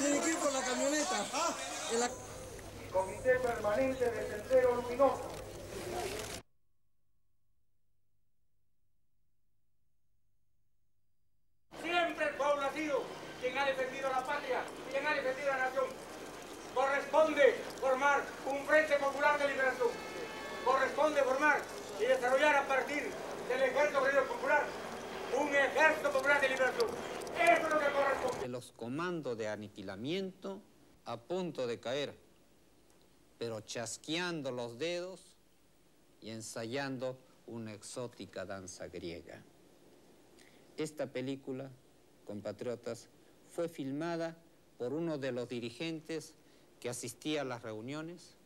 Tiene que ir por la camioneta. En la- Comité Permanente de Sendero Luminoso. Siempre el pueblo ha sido quien ha defendido la patria, quien ha defendido la nación. Corresponde formar un Frente Popular de Liberación. Corresponde formar y desarrollar a partir del Ejército Obrero Popular un Ejército Popular de Liberación. Eso es lo que corresponde. Los comandos de aniquilamiento a punto de caer, pero chasqueando los dedos y ensayando una exótica danza griega. Esta película, compatriotas, fue filmada por uno de los dirigentes que asistía a las reuniones